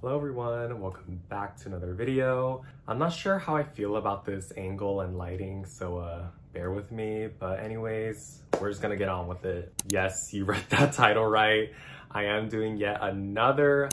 Hello everyone, welcome back to another video. I'm not sure how I feel about this angle and lighting, so uh, bear with me. But anyways, we're just gonna get on with it. Yes, you read that title right. I am doing yet another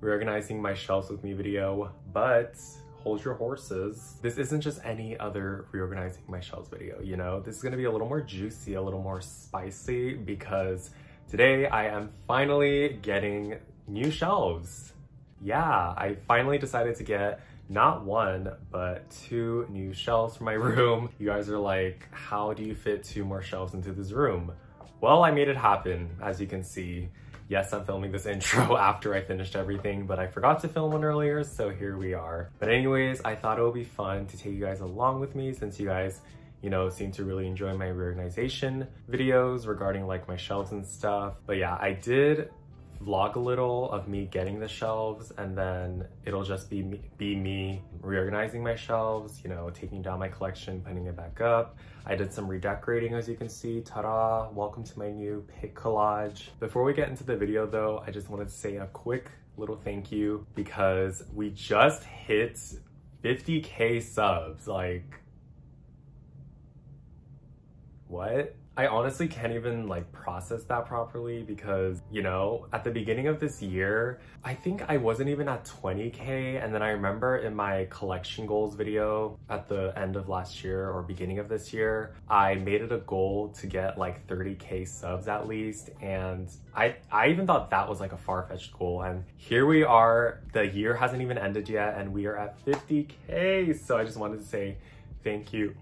reorganizing my shelves with me video, but hold your horses. This isn't just any other reorganizing my shelves video, you know? This is gonna be a little more juicy, a little more spicy because today I am finally getting new shelves yeah, I finally decided to get not one, but two new shelves for my room. You guys are like, how do you fit two more shelves into this room? Well, I made it happen, as you can see. Yes, I'm filming this intro after I finished everything, but I forgot to film one earlier, so here we are. But anyways, I thought it would be fun to take you guys along with me since you guys you know, seem to really enjoy my reorganization videos regarding like my shelves and stuff. But yeah, I did vlog a little of me getting the shelves and then it'll just be me, be me reorganizing my shelves, you know, taking down my collection, putting it back up. I did some redecorating as you can see, ta-da, welcome to my new pic collage. Before we get into the video though, I just wanted to say a quick little thank you because we just hit 50k subs, like, what? I honestly can't even like process that properly because, you know, at the beginning of this year, I think I wasn't even at 20k and then I remember in my collection goals video at the end of last year or beginning of this year, I made it a goal to get like 30k subs at least and I, I even thought that was like a far-fetched goal and here we are, the year hasn't even ended yet and we are at 50k so I just wanted to say thank you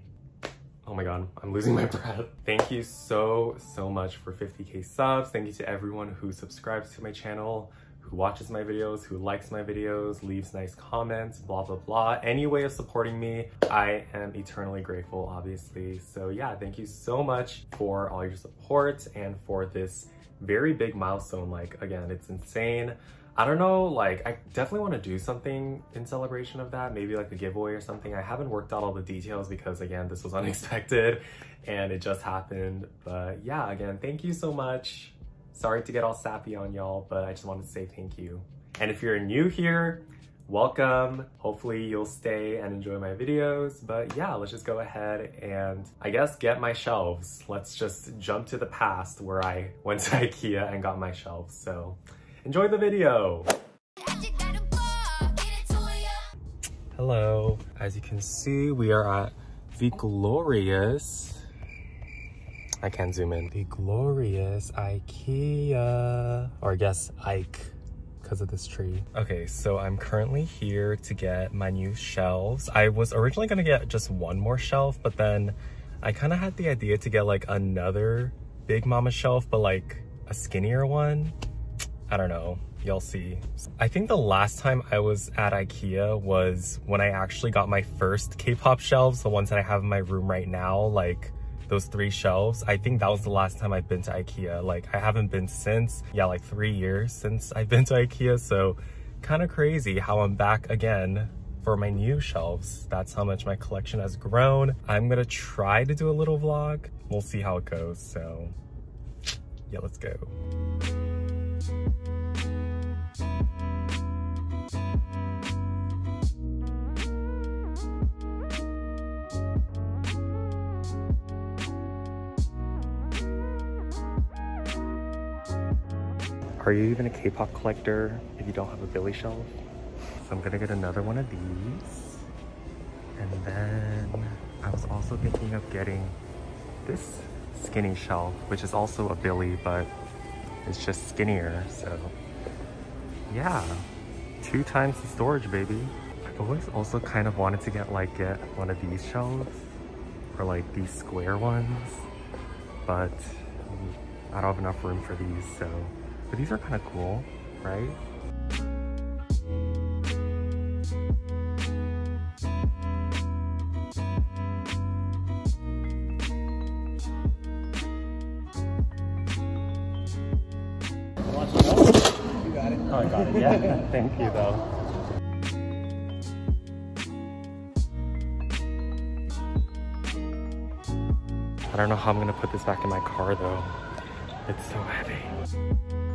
Oh my god, I'm losing my breath. Thank you so, so much for 50k subs. Thank you to everyone who subscribes to my channel, who watches my videos, who likes my videos, leaves nice comments, blah, blah, blah. Any way of supporting me, I am eternally grateful, obviously. So yeah, thank you so much for all your support and for this very big milestone. Like, again, it's insane. I don't know, like, I definitely want to do something in celebration of that, maybe like a giveaway or something. I haven't worked out all the details because, again, this was unexpected and it just happened. But yeah, again, thank you so much. Sorry to get all sappy on y'all, but I just wanted to say thank you. And if you're new here, welcome. Hopefully you'll stay and enjoy my videos. But yeah, let's just go ahead and I guess get my shelves. Let's just jump to the past where I went to Ikea and got my shelves. So Enjoy the video. Hello. As you can see, we are at the glorious, I can't zoom in, the glorious Ikea, or I guess Ike because of this tree. Okay, so I'm currently here to get my new shelves. I was originally gonna get just one more shelf, but then I kind of had the idea to get like another Big Mama shelf, but like a skinnier one. I don't know, y'all see. I think the last time I was at Ikea was when I actually got my first K-pop shelves, the ones that I have in my room right now, like those three shelves. I think that was the last time I've been to Ikea. Like I haven't been since, yeah, like three years since I've been to Ikea. So kind of crazy how I'm back again for my new shelves. That's how much my collection has grown. I'm gonna try to do a little vlog. We'll see how it goes. So yeah, let's go. Are you even a K-pop collector if you don't have a Billy shelf? So I'm gonna get another one of these. And then I was also thinking of getting this skinny shelf, which is also a Billy, but it's just skinnier, so yeah. Two times the storage, baby. I've always also kind of wanted to get like get one of these shelves or like these square ones, but I don't have enough room for these, so but these are kind of cool, right? Oh, I got it. Yeah. Thank you, though. I don't know how I'm gonna put this back in my car though. It's so heavy.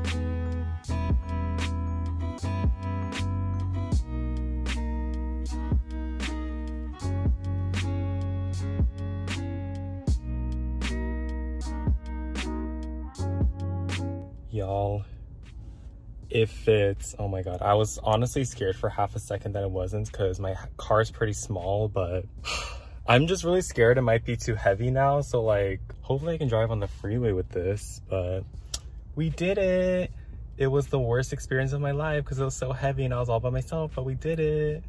Fits. Oh my God. I was honestly scared for half a second that it wasn't because my car is pretty small, but I'm just really scared it might be too heavy now. So like, hopefully I can drive on the freeway with this, but we did it. It was the worst experience of my life because it was so heavy and I was all by myself, but we did it.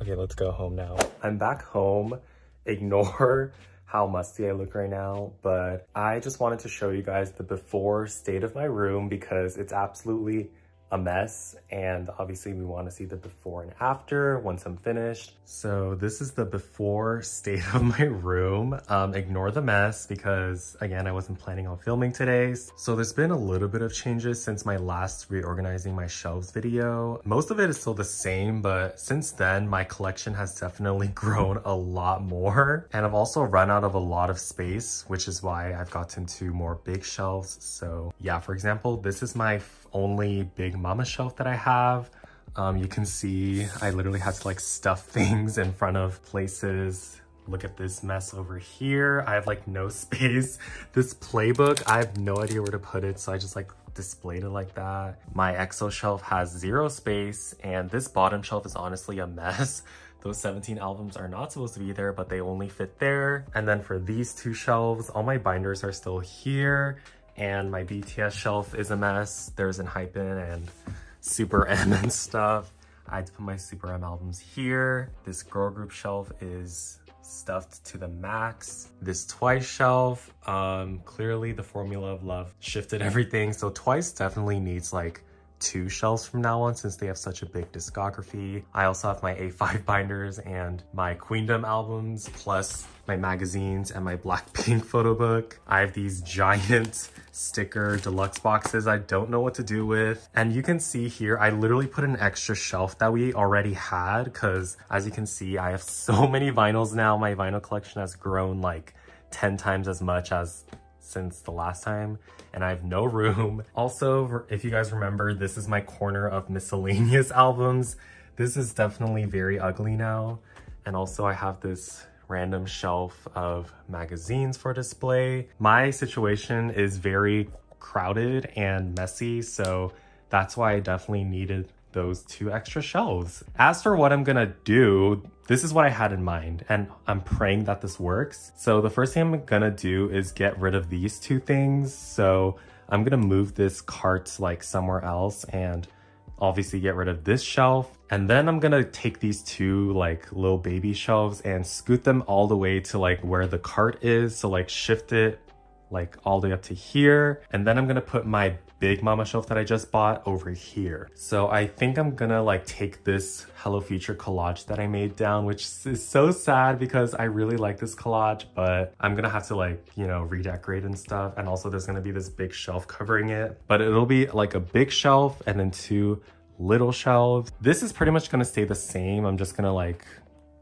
Okay, let's go home now. I'm back home. Ignore how musty I look right now, but I just wanted to show you guys the before state of my room because it's absolutely a mess and obviously we want to see the before and after once I'm finished. So this is the before state of my room. Um, ignore the mess because again, I wasn't planning on filming today. So there's been a little bit of changes since my last reorganizing my shelves video. Most of it is still the same, but since then my collection has definitely grown a lot more. And I've also run out of a lot of space, which is why I've gotten to more big shelves. So yeah, for example, this is my only big mama shelf that I have. Um, you can see I literally had to like stuff things in front of places. Look at this mess over here. I have like no space. This playbook, I have no idea where to put it. So I just like displayed it like that. My EXO shelf has zero space and this bottom shelf is honestly a mess. Those 17 albums are not supposed to be there, but they only fit there. And then for these two shelves, all my binders are still here and my BTS shelf is a mess. There's ENHYPEN and Super M and stuff. I had to put my Super M albums here. This girl group shelf is stuffed to the max. This Twice shelf, um, clearly the formula of love shifted everything. So Twice definitely needs like two shelves from now on since they have such a big discography. I also have my A5 binders and my Queendom albums, plus my magazines and my Blackpink photo book. I have these giant sticker deluxe boxes I don't know what to do with. And you can see here, I literally put an extra shelf that we already had because as you can see, I have so many vinyls now. My vinyl collection has grown like 10 times as much as since the last time and I have no room. Also, if you guys remember, this is my corner of miscellaneous albums. This is definitely very ugly now. And also I have this random shelf of magazines for display. My situation is very crowded and messy, so that's why I definitely needed those two extra shelves. As for what I'm gonna do, this is what I had in mind and I'm praying that this works. So the first thing I'm gonna do is get rid of these two things. So I'm gonna move this cart like somewhere else and obviously get rid of this shelf. And then I'm gonna take these two like little baby shelves and scoot them all the way to like where the cart is. So like shift it like all the way up to here. And then I'm gonna put my big mama shelf that I just bought over here. So I think I'm gonna like take this Hello Future collage that I made down, which is so sad because I really like this collage, but I'm gonna have to like, you know, redecorate and stuff. And also there's gonna be this big shelf covering it, but it'll be like a big shelf and then two little shelves. This is pretty much gonna stay the same. I'm just gonna like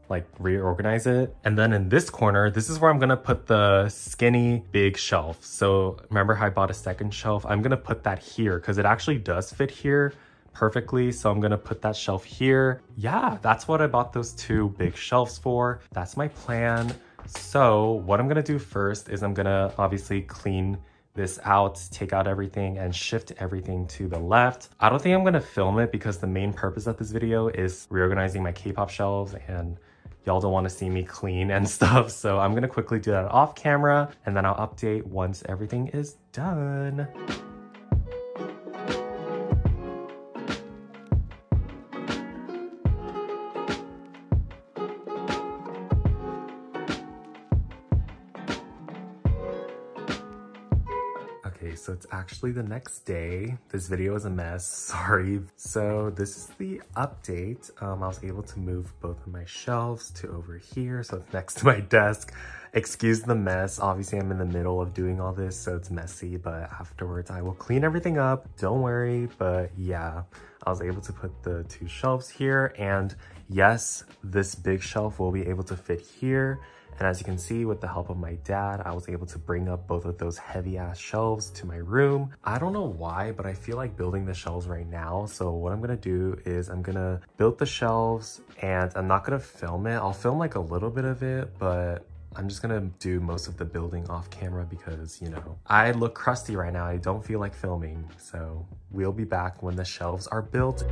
like reorganize it. And then in this corner, this is where I'm gonna put the skinny big shelf. So remember how I bought a second shelf? I'm gonna put that here because it actually does fit here perfectly. So I'm gonna put that shelf here. Yeah, that's what I bought those two big shelves for. That's my plan. So what I'm gonna do first is I'm gonna obviously clean this out, take out everything and shift everything to the left. I don't think I'm gonna film it because the main purpose of this video is reorganizing my K-pop shelves and y'all don't want to see me clean and stuff. So I'm going to quickly do that off camera and then I'll update once everything is done. So it's actually the next day. This video is a mess, sorry. So this is the update. Um, I was able to move both of my shelves to over here, so it's next to my desk. Excuse the mess. Obviously, I'm in the middle of doing all this, so it's messy, but afterwards I will clean everything up. Don't worry, but yeah, I was able to put the two shelves here, and yes, this big shelf will be able to fit here. And as you can see, with the help of my dad, I was able to bring up both of those heavy ass shelves to my room. I don't know why, but I feel like building the shelves right now. So what I'm gonna do is I'm gonna build the shelves and I'm not gonna film it. I'll film like a little bit of it, but I'm just gonna do most of the building off camera because, you know, I look crusty right now. I don't feel like filming. So we'll be back when the shelves are built.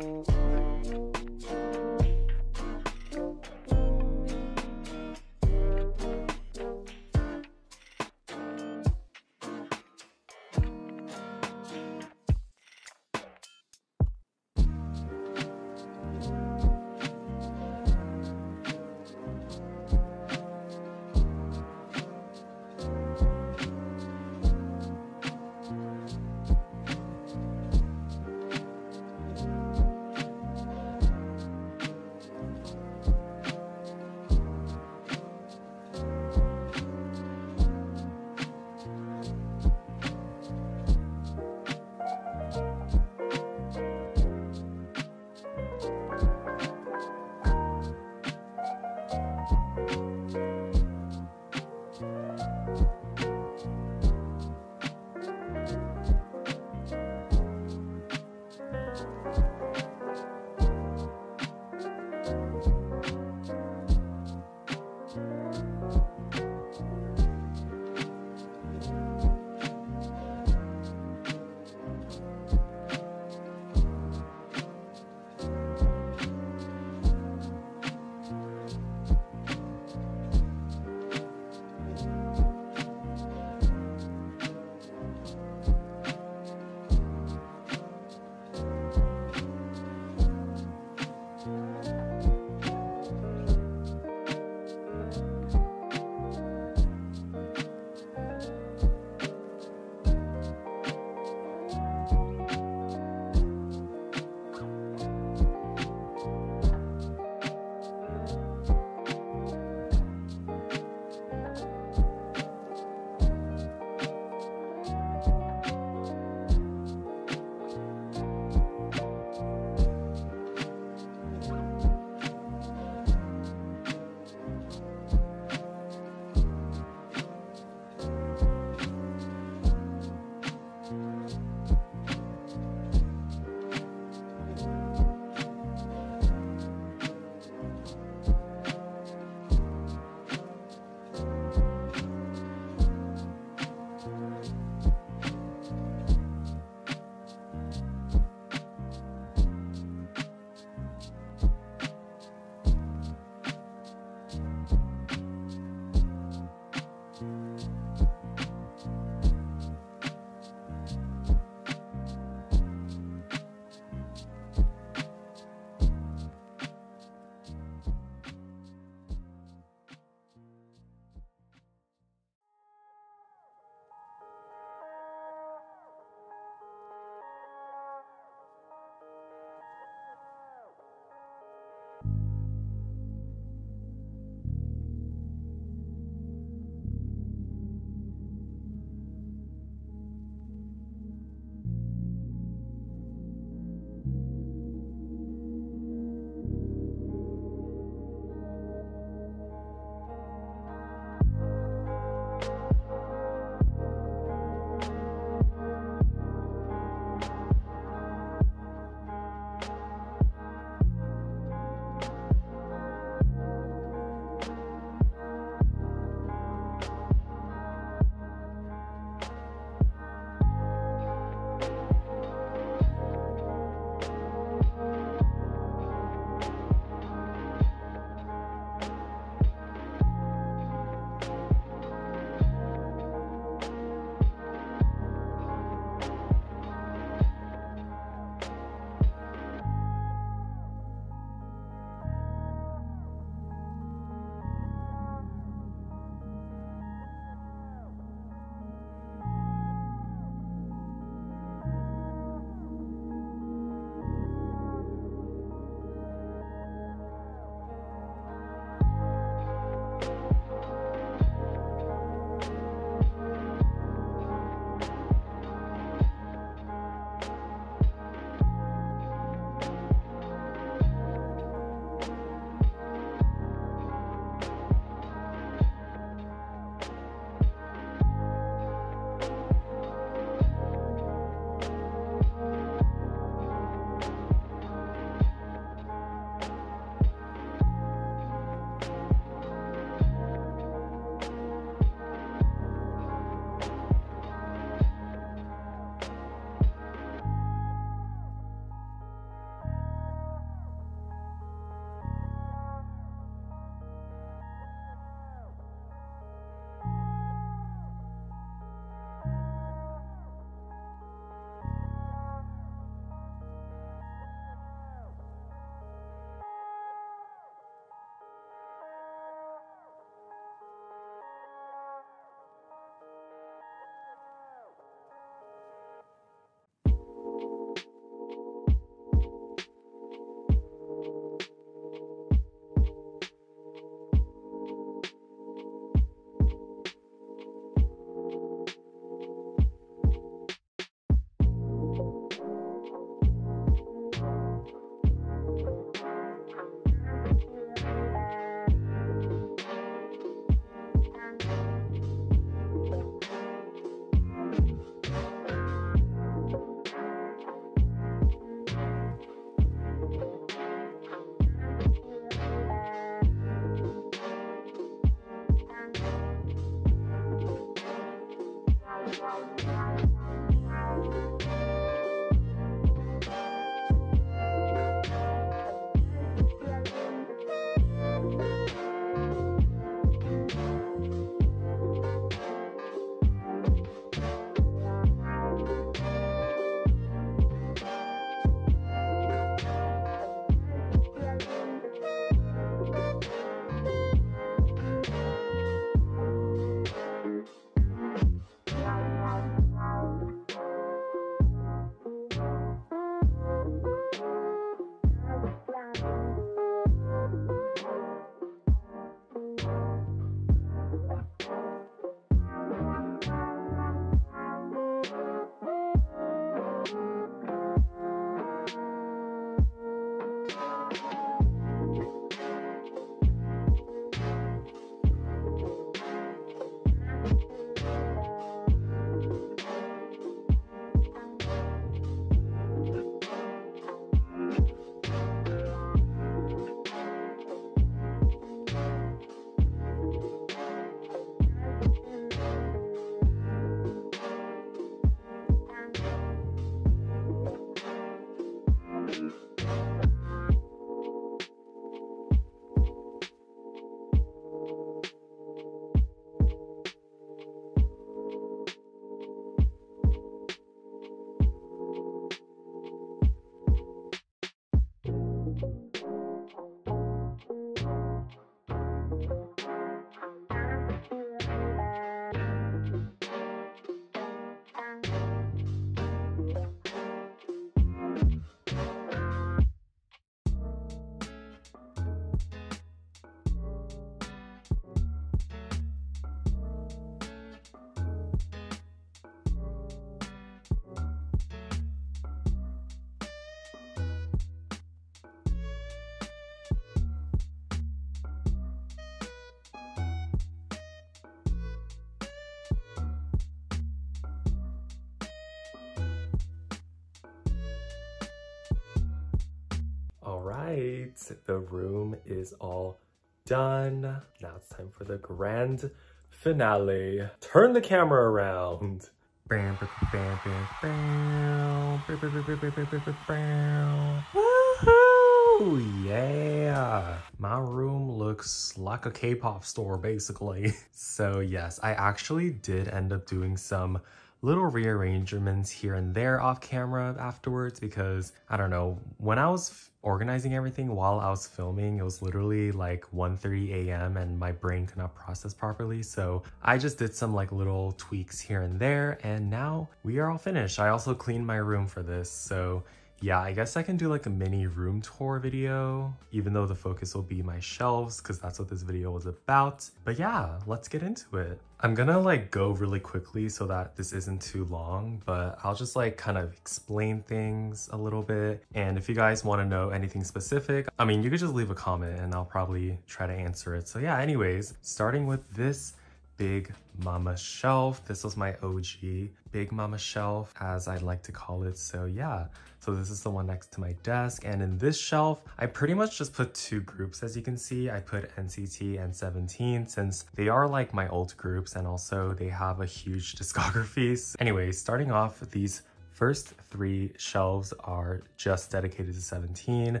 Right, the room is all done. Now it's time for the grand finale. Turn the camera around. Bam, bam, bam, bam, bam. Bam, bam, bam, bam, bam, bam, bam, bam. Woohoo! Yeah! My room looks like a K-pop store, basically. So yes, I actually did end up doing some little rearrangements here and there off camera afterwards because I don't know, when I was organizing everything while I was filming, it was literally like 1.30 a.m. and my brain could not process properly. So I just did some like little tweaks here and there and now we are all finished. I also cleaned my room for this. So yeah, I guess I can do like a mini room tour video, even though the focus will be my shelves because that's what this video was about. But yeah, let's get into it. I'm gonna like go really quickly so that this isn't too long, but I'll just like kind of explain things a little bit. And if you guys wanna know anything specific, I mean, you could just leave a comment and I'll probably try to answer it. So yeah, anyways, starting with this Big Mama shelf. This was my OG Big Mama shelf, as I like to call it. So yeah, so this is the one next to my desk. And in this shelf, I pretty much just put two groups, as you can see. I put NCT and 17 since they are like my old groups and also they have a huge discography. Anyway, starting off, these first three shelves are just dedicated to 17.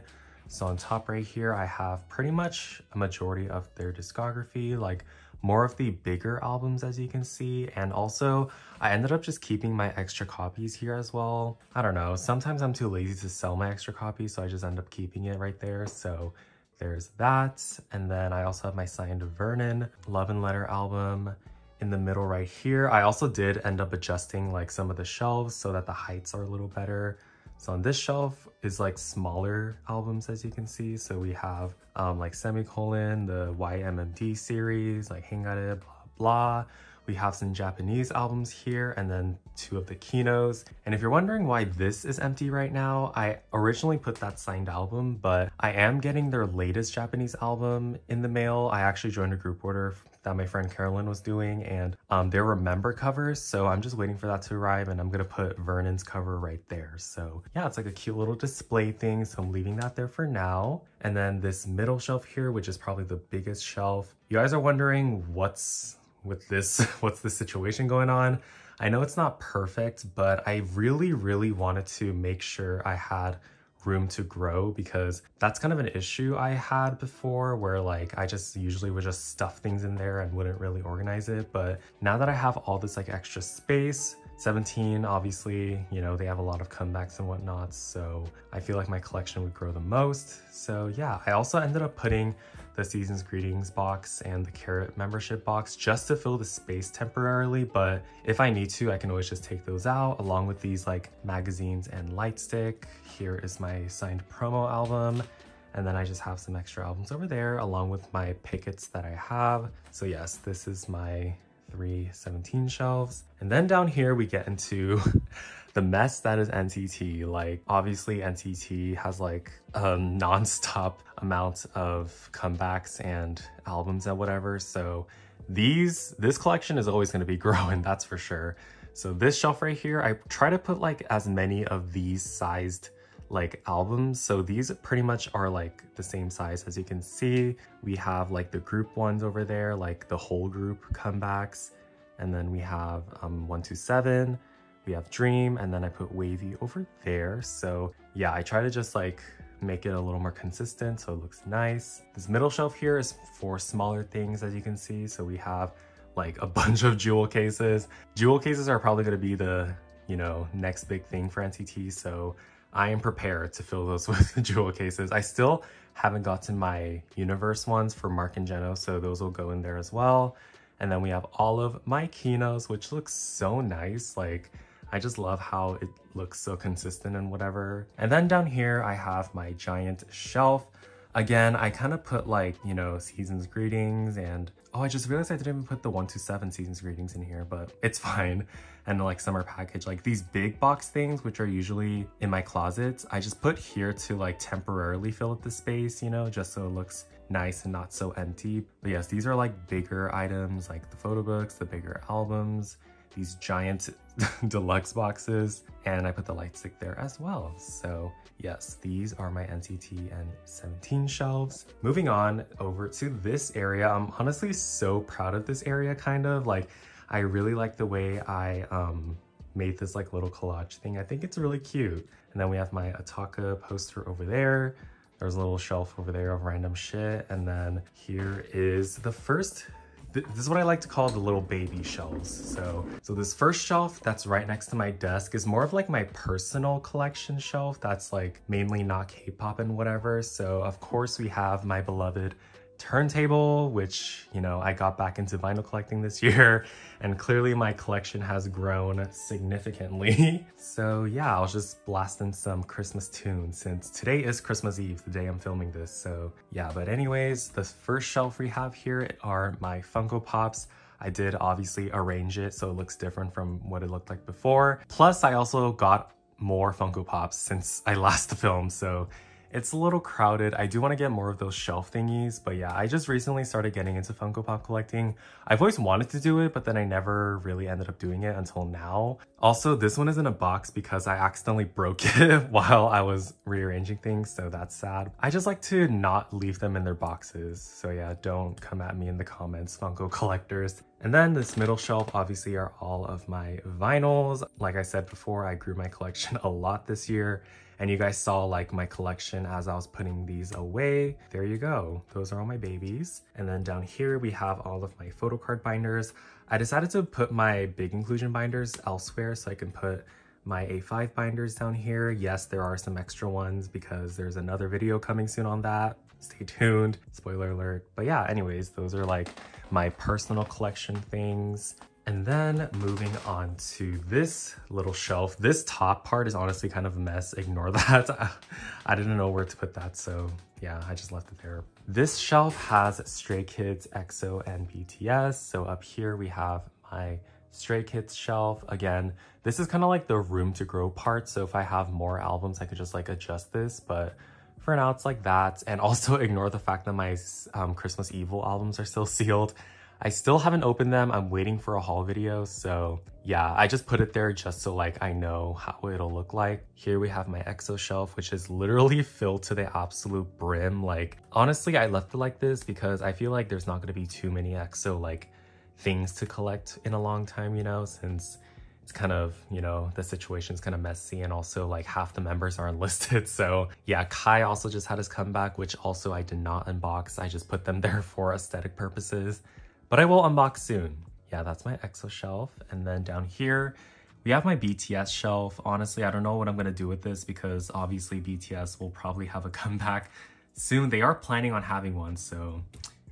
So on top right here, I have pretty much a majority of their discography, like more of the bigger albums as you can see and also I ended up just keeping my extra copies here as well. I don't know, sometimes I'm too lazy to sell my extra copies so I just end up keeping it right there. So there's that. And then I also have my signed Vernon Love and Letter album in the middle right here. I also did end up adjusting like some of the shelves so that the heights are a little better. So on this shelf is like smaller albums as you can see. So we have um, like Semicolon, the YMMD series, like Hengare, blah, blah. We have some Japanese albums here and then two of the Kihnos. And if you're wondering why this is empty right now, I originally put that signed album, but I am getting their latest Japanese album in the mail. I actually joined a group order that my friend Carolyn was doing and um, there were member covers. So I'm just waiting for that to arrive and I'm gonna put Vernon's cover right there. So yeah, it's like a cute little display thing. So I'm leaving that there for now. And then this middle shelf here, which is probably the biggest shelf. You guys are wondering what's with this, what's the situation going on. I know it's not perfect, but I really, really wanted to make sure I had room to grow because that's kind of an issue I had before where like I just usually would just stuff things in there and wouldn't really organize it. But now that I have all this like extra space, 17, obviously, you know, they have a lot of comebacks and whatnot, so I feel like my collection would grow the most. So yeah, I also ended up putting the Season's Greetings box and the Carat membership box just to fill the space temporarily, but if I need to, I can always just take those out along with these like magazines and light stick. Here is my signed promo album. And then I just have some extra albums over there along with my pickets that I have. So yes, this is my 317 shelves. And then down here we get into the mess that is NCT. Like obviously NCT has like a non-stop amount of comebacks and albums and whatever. So these, this collection is always going to be growing, that's for sure. So this shelf right here, I try to put like as many of these sized like albums. So these pretty much are like the same size as you can see. We have like the group ones over there, like the whole group comebacks. And then we have um, 127, we have Dream, and then I put WayV over there. So yeah, I try to just like make it a little more consistent so it looks nice. This middle shelf here is for smaller things as you can see. So we have like a bunch of jewel cases. Jewel cases are probably gonna be the, you know, next big thing for NCT. So I am prepared to fill those with jewel cases. I still haven't gotten my universe ones for Mark and Jeno, so those will go in there as well. And then we have all of my Kihnos, which looks so nice. Like, I just love how it looks so consistent and whatever. And then down here, I have my giant shelf. Again, I kind of put like, you know, season's greetings and, oh, I just realized I didn't even put the 127 season's greetings in here, but it's fine. And like summer package, like these big box things, which are usually in my closets, I just put here to like temporarily fill up the space, you know, just so it looks nice and not so empty. But yes, these are like bigger items, like the photo books, the bigger albums, these giant deluxe boxes and I put the light stick there as well. So yes, these are my NCT and 17 shelves. Moving on over to this area, I'm honestly so proud of this area kind of like I really like the way I um, made this like little collage thing. I think it's really cute. And then we have my Attacca poster over there. There's a little shelf over there of random shit. And then here is the first this is what I like to call the little baby shelves. So, so this first shelf that's right next to my desk is more of like my personal collection shelf that's like mainly not K-pop and whatever. So of course we have my beloved turntable, which, you know, I got back into vinyl collecting this year, and clearly my collection has grown significantly. so yeah, I'll just blast in some Christmas tunes since today is Christmas Eve, the day I'm filming this. So yeah, but anyways, the first shelf we have here are my Funko Pops. I did obviously arrange it so it looks different from what it looked like before. Plus, I also got more Funko Pops since I last filmed, so it's a little crowded. I do want to get more of those shelf thingies, but yeah, I just recently started getting into Funko Pop collecting. I've always wanted to do it, but then I never really ended up doing it until now. Also, this one is in a box because I accidentally broke it while I was rearranging things, so that's sad. I just like to not leave them in their boxes. So yeah, don't come at me in the comments, Funko collectors. And then this middle shelf obviously are all of my vinyls. Like I said before, I grew my collection a lot this year and you guys saw like my collection as I was putting these away. There you go. Those are all my babies. And then down here we have all of my photo card binders. I decided to put my big inclusion binders elsewhere so I can put my A5 binders down here. Yes, there are some extra ones because there's another video coming soon on that. Stay tuned, spoiler alert. But yeah, anyways, those are like my personal collection things. And then moving on to this little shelf. This top part is honestly kind of a mess. Ignore that. I didn't know where to put that, so yeah, I just left it there. This shelf has Stray Kids, EXO, and BTS. So up here we have my Stray Kids shelf. Again, this is kind of like the room to grow part. So if I have more albums, I could just like adjust this, but for now it's like that. And also ignore the fact that my um, Christmas EveL albums are still sealed. I still haven't opened them. I'm waiting for a haul video. So yeah, I just put it there just so like I know how it'll look like. Here we have my EXO shelf, which is literally filled to the absolute brim. Like honestly, I left it like this because I feel like there's not gonna be too many EXO like things to collect in a long time, you know, since it's kind of, you know, the situation's kind of messy and also like half the members are enlisted. So yeah, Kai also just had his comeback, which also I did not unbox. I just put them there for aesthetic purposes but I will unbox soon. Yeah, that's my EXO shelf. And then down here, we have my BTS shelf. Honestly, I don't know what I'm gonna do with this because obviously BTS will probably have a comeback soon. They are planning on having one, so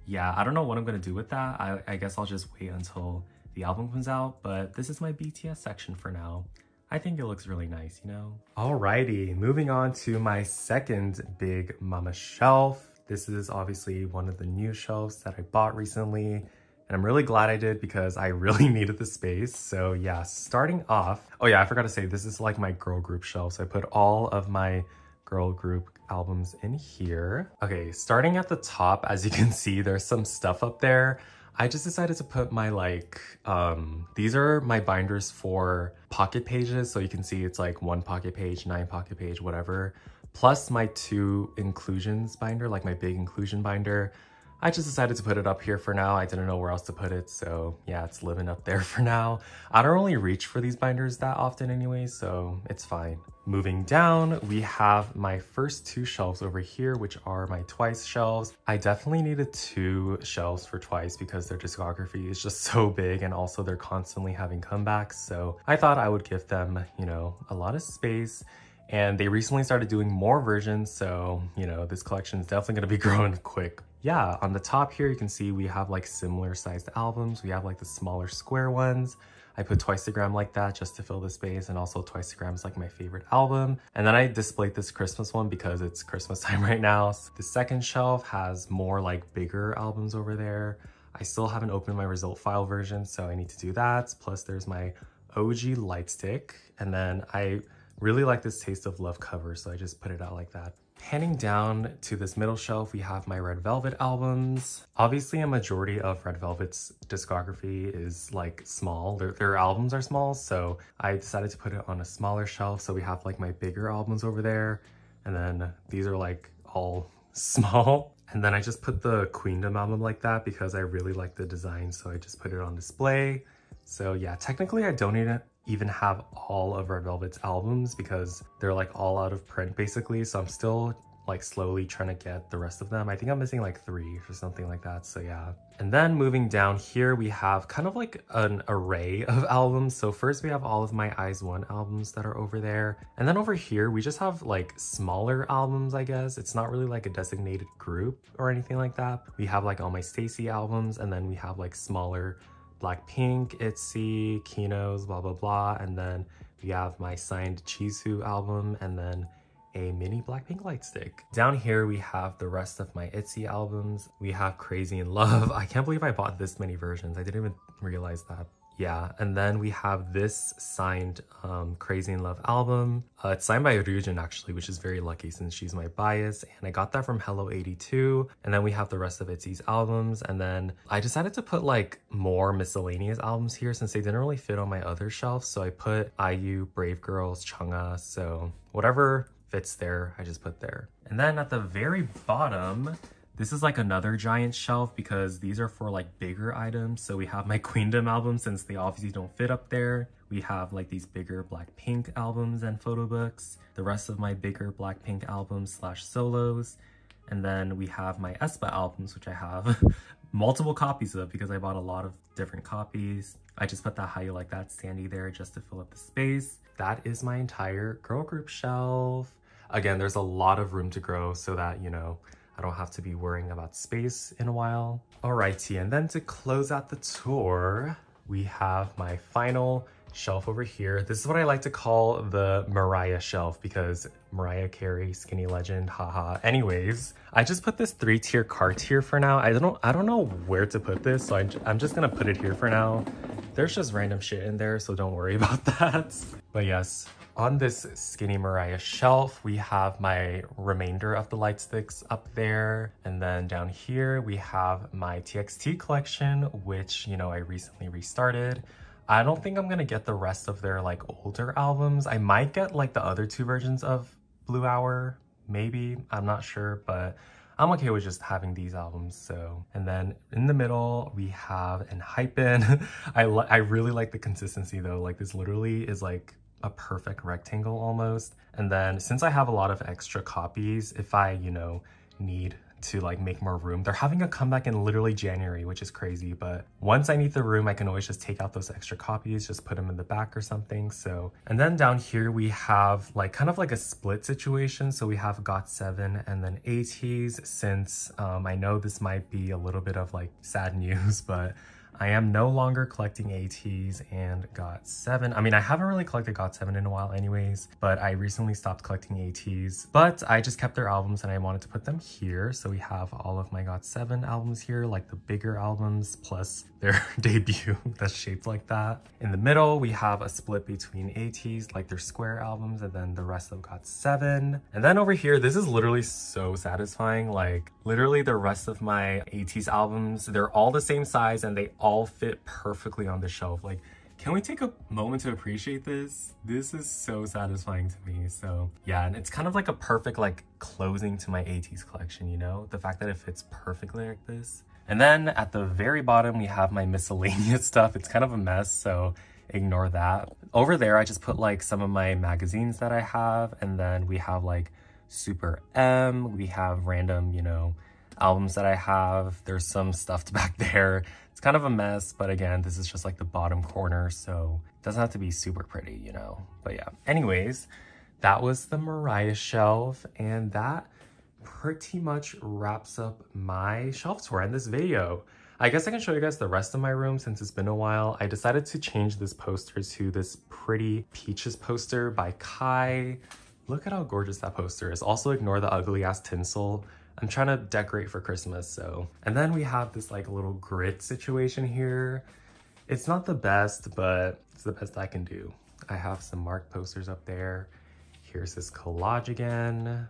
yeah, I don't know what I'm gonna do with that. I, I guess I'll just wait until the album comes out, but this is my BTS section for now. I think it looks really nice, you know? Alrighty, moving on to my second big mama shelf. This is obviously one of the new shelves that I bought recently. And I'm really glad I did because I really needed the space. So yeah, starting off, oh yeah, I forgot to say, this is like my girl group shelf. So I put all of my girl group albums in here. Okay, starting at the top, as you can see, there's some stuff up there. I just decided to put my like, um, these are my binders for pocket pages. So you can see it's like one pocket page, nine pocket page, whatever. Plus my two inclusions binder, like my big inclusion binder. I just decided to put it up here for now. I didn't know where else to put it, so yeah, it's living up there for now. I don't really reach for these binders that often anyway, so it's fine. Moving down, we have my first two shelves over here, which are my Twice shelves. I definitely needed two shelves for Twice because their discography is just so big and also they're constantly having comebacks. So I thought I would give them, you know, a lot of space and they recently started doing more versions. So, you know, this collection is definitely gonna be growing quick yeah, on the top here, you can see we have like similar sized albums. We have like the smaller square ones. I put Twicetagram like that just to fill the space and also Twicetagram is like my favorite album. And then I displayed this Christmas one because it's Christmas time right now. So the second shelf has more like bigger albums over there. I still haven't opened my result file version, so I need to do that. Plus there's my OG light stick. And then I really like this Taste of Love cover, so I just put it out like that. Panning down to this middle shelf, we have my Red Velvet albums. Obviously, a majority of Red Velvet's discography is like small. Their, their albums are small, so I decided to put it on a smaller shelf. So we have like my bigger albums over there, and then these are like all small. And then I just put the Queendom album like that because I really like the design, so I just put it on display. So yeah, technically I don't even have all of Red Velvet's albums because they're like all out of print basically. So I'm still like slowly trying to get the rest of them. I think I'm missing like three or something like that. So yeah. And then moving down here, we have kind of like an array of albums. So first we have all of my IZ*ONE albums that are over there. And then over here, we just have like smaller albums, I guess. It's not really like a designated group or anything like that. We have like all my STAYC albums and then we have like smaller Blackpink, ITZY, Kihnos, blah, blah, blah. And then we have my signed Jisoo album and then a mini Blackpink light stick. Down here, we have the rest of my ITZY albums. We have Crazy in Love. I can't believe I bought this many versions. I didn't even realize that. Yeah, and then we have this signed um, Crazy in Love album. Uh, it's signed by Ryujin actually, which is very lucky since she's my bias. And I got that from Hello82. And then we have the rest of ITZY's albums. And then I decided to put like more miscellaneous albums here since they didn't really fit on my other shelf. So I put IU, Brave Girls, Chungha. So whatever fits there, I just put there. And then at the very bottom, this is like another giant shelf because these are for like bigger items. So we have my Queendom album since they obviously don't fit up there. We have like these bigger Blackpink albums and photo books. The rest of my bigger Blackpink albums slash solos. And then we have my aespa albums, which I have multiple copies of because I bought a lot of different copies. I just put that How You Like That Sandy there just to fill up the space. That is my entire girl group shelf. Again, there's a lot of room to grow so that, you know, I don't have to be worrying about space in a while. Alrighty, and then to close out the tour, we have my final shelf over here. This is what I like to call the Mariah shelf because Mariah Carey, skinny legend, haha. Anyways, I just put this three tier cart here for now. I don't I don't know where to put this, so I'm just gonna put it here for now. There's just random shit in there, so don't worry about that. But yes, on this Skinny Mariah shelf, we have my remainder of the light sticks up there. And then down here, we have my TXT collection, which, you know, I recently restarted. I don't think I'm gonna get the rest of their like older albums. I might get like the other two versions of Blue Hour, maybe, I'm not sure, but I'm okay with just having these albums, so. And then in the middle, we have ENHYPEN. I, I really like the consistency though, like this literally is like a perfect rectangle almost. And then since I have a lot of extra copies, if I, you know, need to like make more room. They're having a comeback in literally January, which is crazy. But once I need the room, I can always just take out those extra copies, just put them in the back or something. So, and then down here we have like kind of like a split situation. So we have GOT7 and then ATEEZ since um, I know this might be a little bit of like sad news, but I am no longer collecting ATEEZ and GOT7. I mean, I haven't really collected GOT7 in a while anyways, but I recently stopped collecting ATEEZ, But I just kept their albums and I wanted to put them here. So we have all of my GOT7 albums here, like the bigger albums, plus their debut that's shaped like that. In the middle, we have a split between ATEEZ, like their square albums, and then the rest of GOT7. And then over here, this is literally so satisfying. Like literally the rest of my ATEEZ albums, they're all the same size and they all fit perfectly on the shelf. Like can we take a moment to appreciate this? This is so satisfying to me. So yeah, and it's kind of like a perfect like closing to my ATEEZ collection, you know? The fact that it fits perfectly like this. And then at the very bottom, we have my miscellaneous stuff. It's kind of a mess, so ignore that. Over there, I just put like some of my magazines that I have. And then we have like Super M. We have random, you know, albums that I have. There's some stuffed back there. It's kind of a mess, but again, this is just like the bottom corner, so it doesn't have to be super pretty, you know? But yeah, anyways, that was the Mariah shelf, and that pretty much wraps up my shelf tour in this video. I guess I can show you guys the rest of my room since it's been a while. I decided to change this poster to this pretty Peaches poster by Kai. Look at how gorgeous that poster is. Also ignore the ugly ass tinsel. I'm trying to decorate for Christmas, so. And then we have this like little grit situation here. It's not the best, but it's the best I can do. I have some Mark posters up there. Here's this collage again.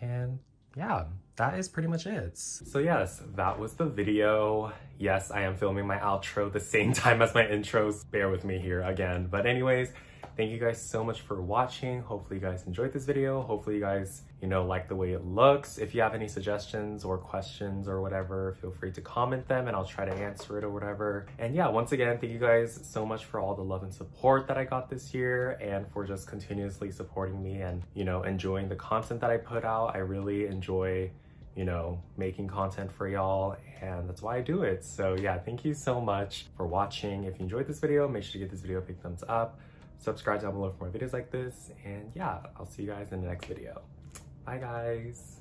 And yeah, that is pretty much it. So yes, that was the video. Yes, I am filming my outro the same time as my intros. Bear with me here again. But anyways, Thank you guys so much for watching. Hopefully you guys enjoyed this video. Hopefully you guys, you know, like the way it looks. If you have any suggestions or questions or whatever, feel free to comment them and I'll try to answer it or whatever. And yeah, once again, thank you guys so much for all the love and support that I got this year and for just continuously supporting me and, you know, enjoying the content that I put out. I really enjoy you know, making content for y'all and that's why I do it. So yeah, thank you so much for watching. If you enjoyed this video, make sure to give this video a big thumbs up subscribe down below for more videos like this. And yeah, I'll see you guys in the next video. Bye guys.